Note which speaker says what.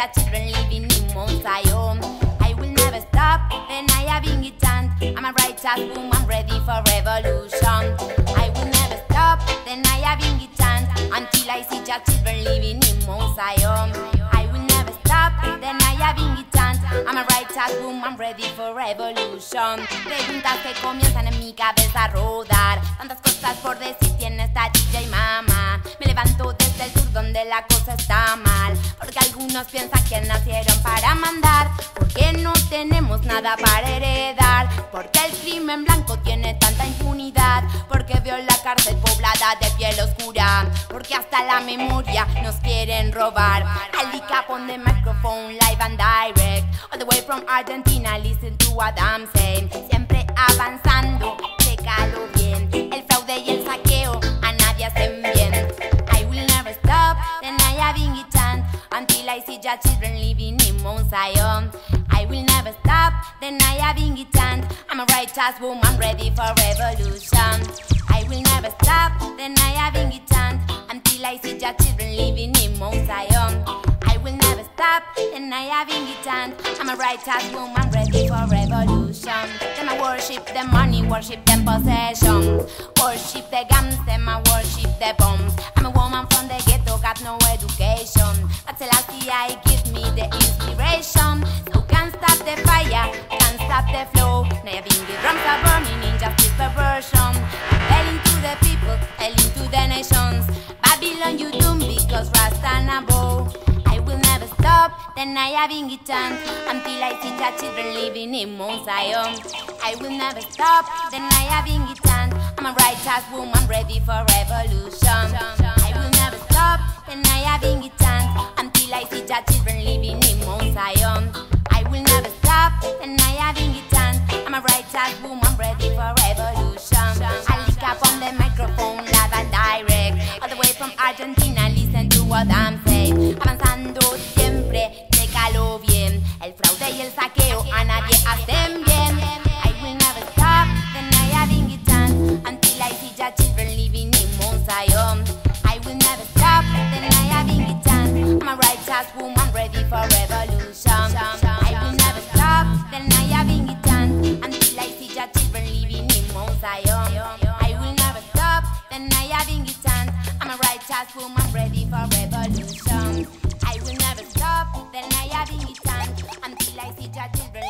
Speaker 1: your children living in Mount Zion. I will never stop, then I have militant. I'm a righteous woman ready for revolution. I will never stop, then I have militant until I see your children living in Mount Zion. I will never stop, then I have militant. I'm a righteous woman ready for revolution. Preguntas que comienzan en mi cabeza a rodar. Tantas cosas por decir tiene esta y mamá. Me levanto donde la cosa está mal. Porque algunos piensan que nacieron para mandar. Porque no tenemos nada para heredar. Porque el crimen blanco tiene tanta impunidad. Porque veo la cárcel poblada de piel oscura. Porque hasta la memoria nos quieren robar. Ali on the microphone, live and direct. All the way from Argentina, listen to what I'm saying. Children living in Mount Zion. I will never stop, the nyabinghi chant. I'm a righteous woman ready for revolution. I will never stop, the nyabinghi chant until I see your children living in Mount Zion. I will never stop, the nyabinghi chant. I'm a righteous woman ready for revolution. Then I worship the money, worship them possession. Worship the guns, them I worship the bombs. I give me the inspiration. So can't stop the fire, can't stop the flow. Now think the drums are burning, injustice perversion. Telling to the people, telling to the nations. Babylon, you doom because Rasta Nabo. I will never stop, the nyabinghi chant until I see your children living in Mount Zion. I will never stop, the nyabinghi chant. I'm a righteous woman ready for revolution. I will never stop, the nyabinghi Argentina, listen to what I'm saying. Avanzando siempre, chécalo bien. El fraude y el saqueo I'm woman ready for revolution. I will never stop, the nyabinghi until I see your children